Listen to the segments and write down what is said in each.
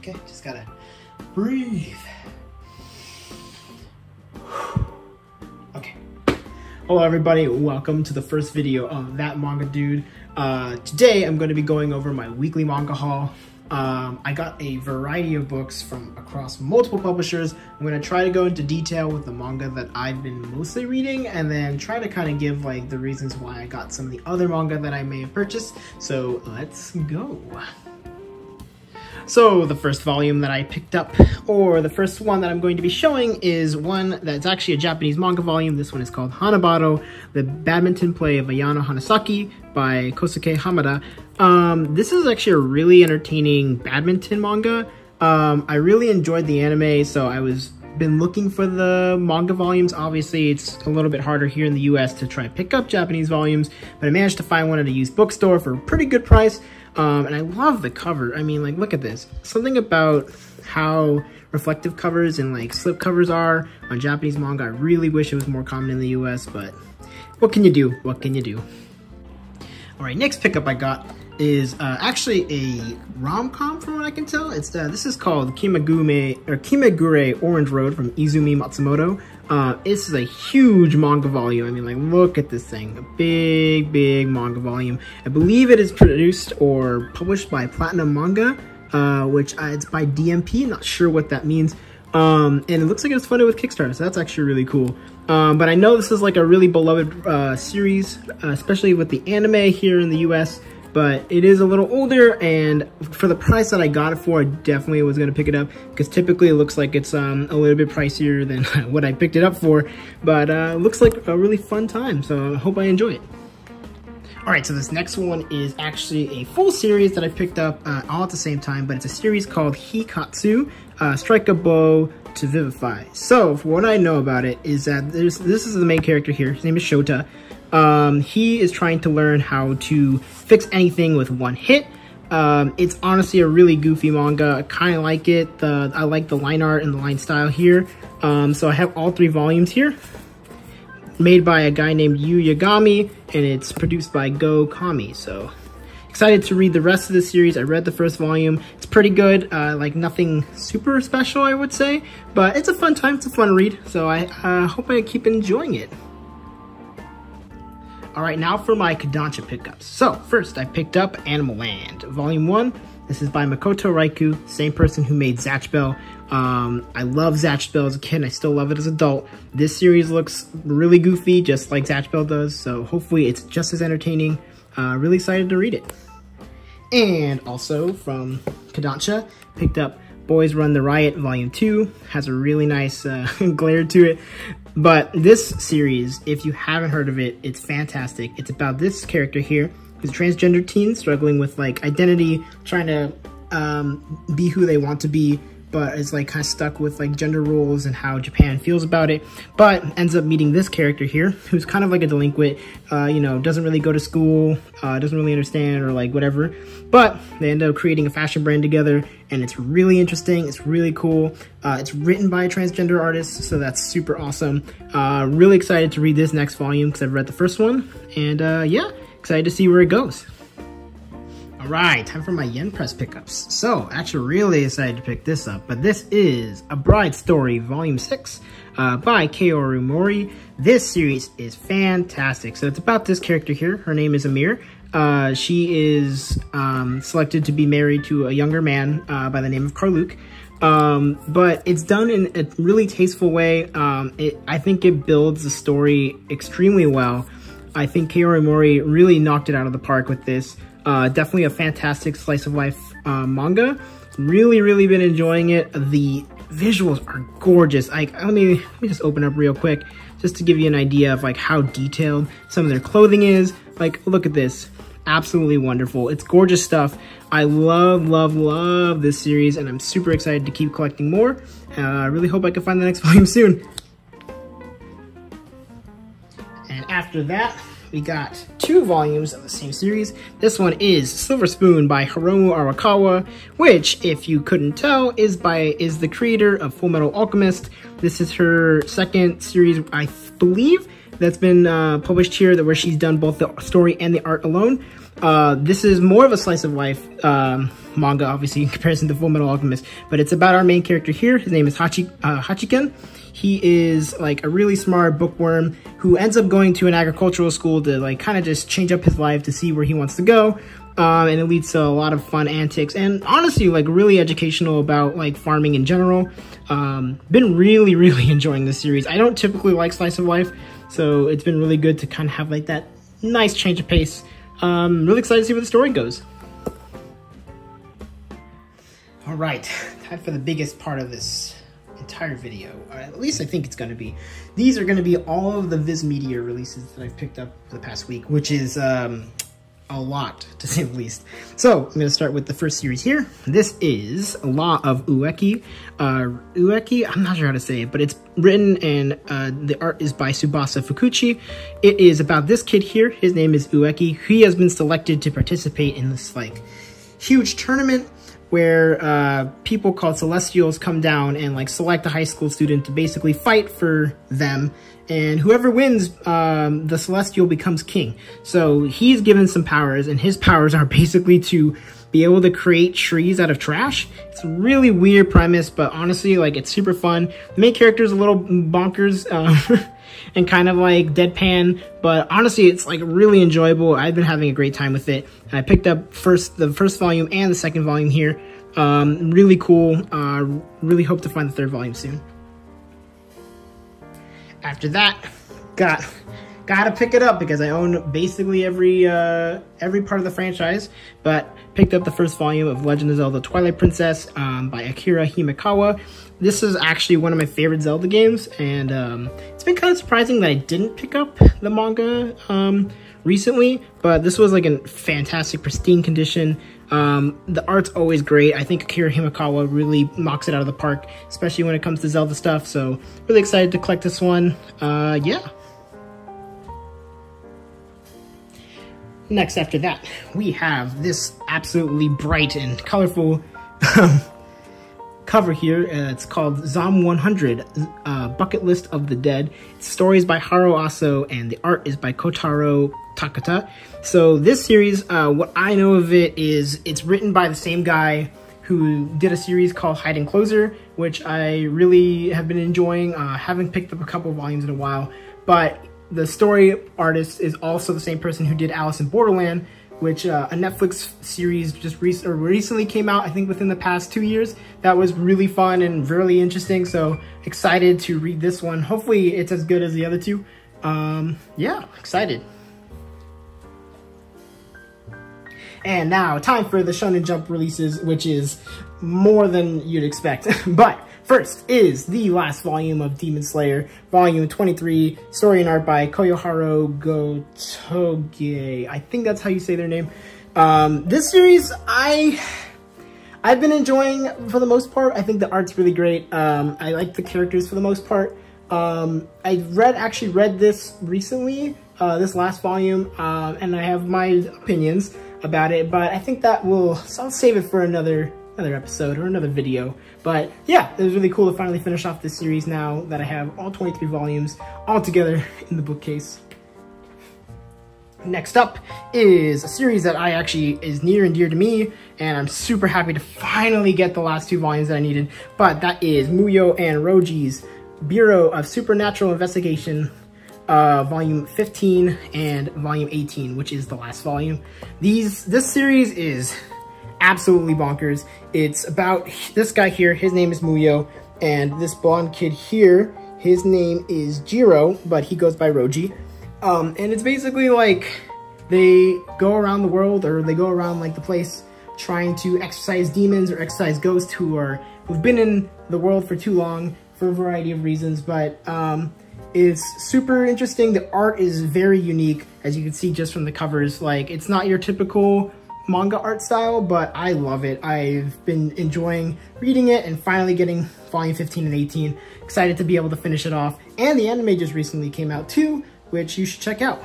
Okay, just gotta breathe. Okay. Hello everybody, welcome to the first video of That Manga Dude. Uh, today I'm to be going over my weekly manga haul. Um, I got a variety of books from across multiple publishers. I'm going to try to go into detail with the manga that I've been mostly reading and then try to kind of give like the reasons why I got some of the other manga that I may have purchased. So let's go. So the first volume that I picked up, or the first one that I'm going to be showing, is one that's actually a Japanese manga volume. This one is called Hanebado, the badminton play of Ayano Hanesaki by Kosuke Hamada. Um, this is actually a really entertaining badminton manga. Um, I really enjoyed the anime, so I was been looking for the manga volumes. Obviously, it's a little bit harder here in the US to try pick up Japanese volumes, but I managed to find one at a used bookstore for a pretty good price. Um, and I love the cover. I mean, like, look at this. Something about how reflective covers and like slip covers are on Japanese manga. I really wish it was more common in the US, but what can you do? What can you do? All right, next pickup I got is uh, actually a rom-com from what I can tell. It's uh, This is called Kimagume, or Kimagure Orange Road from Izumi Matsumoto. Uh, this is a huge manga volume. I mean, like, look at this thing. A big, big manga volume. I believe it is produced or published by Platinum Manga, uh, which uh, it's by DMP. Not sure what that means. Um, and it looks like it's funded with Kickstarter, so that's actually really cool. Um, but I know this is like a really beloved uh, series, especially with the anime here in the US but it is a little older and for the price that I got it for, I definitely was gonna pick it up because typically it looks like it's um, a little bit pricier than what I picked it up for, but uh, looks like a really fun time, so I hope I enjoy it. All right, so this next one is actually a full series that I picked up uh, all at the same time, but it's a series called Hikatsu, uh, Strike a Blow to Vivify. So, what I know about it is that this is the main character here. His name is Shota. Um, he is trying to learn how to fix anything with one hit. Um, it's honestly a really goofy manga. I kind of like it. The I like the line art and the line style here. Um, so I have all three volumes here. Made by a guy named Yu Yagami, and it's produced by Go Kami. So excited to read the rest of the series. I read the first volume. It's pretty good. Uh, like nothing super special, I would say. But it's a fun time. It's a fun read. So I uh, hope I keep enjoying it. All right, now for my Kodansha pickups. So first I picked up Animal Land, Volume 1. This is by Makoto Raiku, same person who made Zatch Bell. Um, I love Zatch Bell as a kid, and I still love it as an adult. This series looks really goofy, just like Zatch Bell does, so hopefully it's just as entertaining. Uh, really excited to read it. And also from Kodansha, picked up Boys Run the Riot Volume 2. Has a really nice uh, glare to it. But this series, if you haven't heard of it, it's fantastic. It's about this character here, who's a transgender teen struggling with like identity, trying to um, be who they want to be, but is like kind of stuck with like gender roles and how Japan feels about it. But ends up meeting this character here, who's kind of like a delinquent, uh, you know, doesn't really go to school, uh, doesn't really understand or like whatever. But they end up creating a fashion brand together, and it's really interesting. It's really cool. Uh, it's written by a transgender artist, so that's super awesome. Uh, really excited to read this next volume because I've read the first one, and uh, yeah, excited to see where it goes. All right, time for my Yen Press pickups. So, actually really excited to pick this up, but this is A Bride Story Volume 6 uh, by Kaoru Mori. This series is fantastic. So it's about this character here. Her name is Amir. Uh, she is um, selected to be married to a younger man uh, by the name of Karluk. Um, but it's done in a really tasteful way. Um, it, I think it builds the story extremely well. I think Kaoru Mori really knocked it out of the park with this. Uh, definitely a fantastic slice of life uh, manga. Really, really been enjoying it. The visuals are gorgeous. Like, let me, let me just open up real quick just to give you an idea of like how detailed some of their clothing is. Like, look at this. Absolutely wonderful. It's gorgeous stuff. I love, love, love this series, and I'm super excited to keep collecting more. Uh, I really hope I can find the next volume soon. And after that, we got two volumes of the same series. This one is Silver Spoon by Hiromu Arakawa, which, if you couldn't tell, is by is the creator of Full Metal Alchemist. This is her second series, I believe, that's been uh, published here that where she's done both the story and the art alone. Uh, this is more of a slice of life um, manga, obviously, in comparison to Full Metal Alchemist, but it's about our main character here. His name is Hachi, uh, Hachiken. He is like a really smart bookworm who ends up going to an agricultural school to like kind of just change up his life to see where he wants to go. Um, and it leads to a lot of fun antics and honestly like really educational about like farming in general. Um, been really, really enjoying this series. I don't typically like slice of life, so it's been really good to kind of have like that nice change of pace. Um, really excited to see where the story goes. All right, time for the biggest part of this entire video, or at least I think it's going to be. These are going to be all of the Viz Media releases that I've picked up the past week, which is um, a lot, to say the least. So, I'm going to start with the first series here. This is Law of Ueki. Uh, Ueki, I'm not sure how to say it, but it's written and uh, the art is by Tsubasa Fukuchi. It is about this kid here. His name is Ueki. He has been selected to participate in this, like, huge tournament where uh, people called Celestials come down and like select a high school student to basically fight for them. And whoever wins, um, the Celestial becomes king. So he's given some powers, and his powers are basically to be able to create trees out of trash. It's a really weird premise, but honestly, like, it's super fun. The main character is a little bonkers uh, and kind of like deadpan, but honestly, it's like really enjoyable. I've been having a great time with it. And I picked up first the first volume and the second volume here. Um, really cool. Uh, really hope to find the third volume soon. After that, got gotta pick it up because I own basically every uh, every part of the franchise. But picked up the first volume of Legend of Zelda: Twilight Princess um, by Akira Himekawa. This is actually one of my favorite Zelda games, and um, it's been kind of surprising that I didn't pick up the manga um, recently. But this was like in fantastic, pristine condition. Um, the art's always great. I think Akira Himekawa really knocks it out of the park, especially when it comes to Zelda stuff. So really excited to collect this one. Uh, yeah. Next after that, we have this absolutely bright and colorful cover here. Uh, it's called Zom 100, uh, Bucket List of the Dead. It's stories by Haro Aso and the art is by Kotaro Takata. So this series, uh, what I know of it is it's written by the same guy who did a series called Hyde and Closer, which I really have been enjoying. Uh, haven't picked up a couple volumes in a while, but the story artist is also the same person who did Alice in Borderland, which uh, a Netflix series just re recently came out, I think within the past two years. That was really fun and really interesting, so excited to read this one. Hopefully it's as good as the other two. Um, yeah, excited. And now, time for the Shonen Jump releases, which is more than you'd expect. but first is the last volume of Demon Slayer, volume 23, story and art by Koyoharu Gotoge. I think that's how you say their name. Um, this series, I... I've been enjoying for the most part. I think the art's really great. Um, I like the characters for the most part. Um, I read actually read this recently, uh, this last volume, uh, and I have my opinions about it, but I think that will, so I'll save it for another another episode or another video. But yeah, it was really cool to finally finish off this series now that I have all 23 volumes all together in the bookcase. Next up is a series that I actually is near and dear to me, and I'm super happy to finally get the last two volumes that I needed. But that is Muhyo and Roji's Bureau of Supernatural Investigation uh, volume 15 and volume 18, which is the last volume. These This series is absolutely bonkers. It's about this guy here, his name is Muhyo, and this blonde kid here, his name is Jiro, but he goes by Roji. Um, and it's basically like they go around the world or they go around like the place trying to exorcise demons or exorcise ghosts who are who've been in the world for too long for a variety of reasons, but um, it's super interesting. The art is very unique, as you can see just from the covers. Like, it's not your typical manga art style, but I love it. I've been enjoying reading it and finally getting volume 15 and 18. Excited to be able to finish it off. And the anime just recently came out too, which you should check out.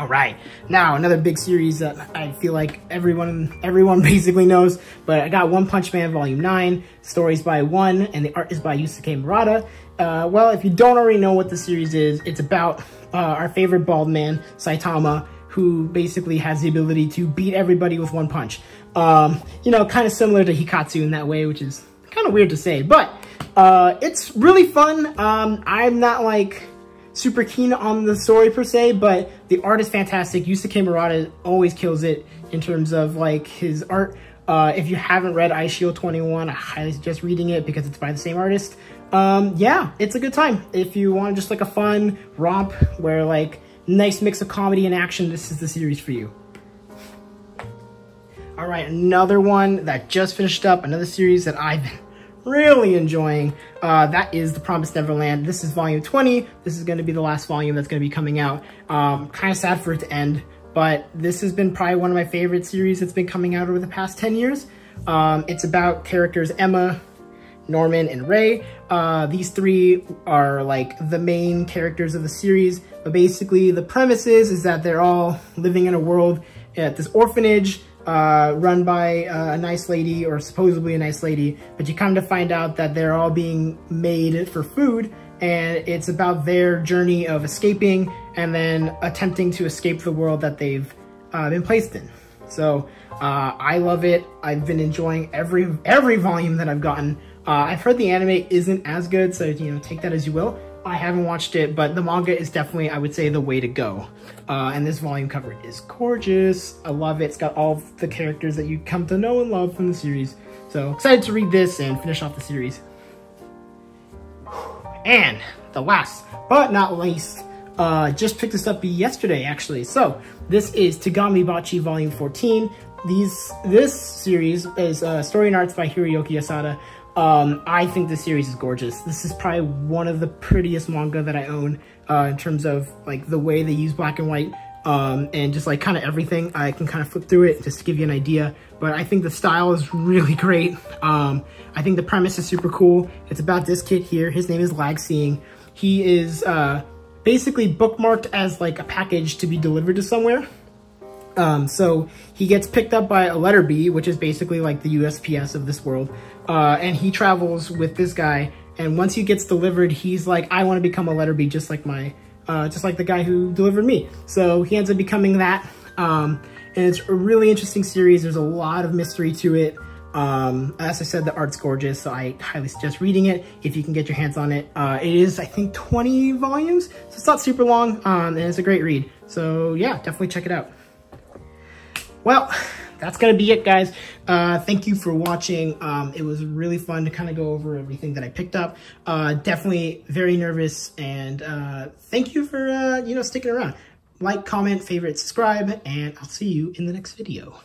All right, now another big series that I feel like everyone everyone basically knows, but I got One Punch Man Volume 9, stories by One, and the art is by Yusuke Murata. Uh, well, if you don't already know what the series is, it's about uh, our favorite bald man, Saitama, who basically has the ability to beat everybody with one punch. Um, you know, kind of similar to Hikatsu in that way, which is kind of weird to say, but uh, it's really fun. Um, I'm not like super keen on the story per se, but the art is fantastic. Yusuke Murata always kills it in terms of like his art. Uh, if you haven't read Eyeshield 21, I highly suggest reading it because it's by the same artist. Um, yeah, it's a good time. If you want just like a fun romp where like nice mix of comedy and action, this is the series for you. All right, another one that just finished up, another series that I've really enjoying. Uh, that is The Promised Neverland. This is volume 20. This is going to be the last volume that's going to be coming out. Um, kind of sad for it to end, but this has been probably one of my favorite series that's been coming out over the past 10 years. Um, it's about characters Emma, Norman, and Ray. Uh, these three are like the main characters of the series, but basically the premise is, is that they're all living in a world at this orphanage uh, run by uh, a nice lady or supposedly a nice lady, but you come to find out that they're all being made for food and it's about their journey of escaping and then attempting to escape the world that they've uh, been placed in. So uh, I love it. I've been enjoying every every volume that I've gotten. Uh, I've heard the anime isn't as good, so you know take that as you will. I haven't watched it, but the manga is definitely, I would say, the way to go. Uh, and this volume cover is gorgeous. I love it. It's got all the characters that you come to know and love from the series. So excited to read this and finish off the series. And the last but not least, uh, just picked this up yesterday actually. So this is Tegami Bachi Volume 14. These This series is uh, story and arts by Hiroyuki Asada. Um, I think this series is gorgeous. This is probably one of the prettiest manga that I own uh, in terms of like the way they use black and white um, and just like kind of everything. I can kind of flip through it just to give you an idea. But I think the style is really great. Um, I think the premise is super cool. It's about this kid here. His name is Lag Seeing. He is uh, basically bookmarked as like a package to be delivered to somewhere. Um, so he gets picked up by a letter B, which is basically like the USPS of this world. Uh, and he travels with this guy. And once he gets delivered, he's like, I want to become a letter B just like my, uh, just like the guy who delivered me. So he ends up becoming that. Um, and it's a really interesting series. There's a lot of mystery to it. Um, as I said, the art's gorgeous, so I highly suggest reading it if you can get your hands on it. Uh, it is, I think, 20 volumes, so it's not super long, um, and it's a great read. So yeah, definitely check it out. Well, that's gonna be it, guys. Uh, thank you for watching. Um, it was really fun to kind of go over everything that I picked up. Uh, definitely very nervous, and uh, thank you for, uh, you know, sticking around. Like, comment, favorite, subscribe, and I'll see you in the next video.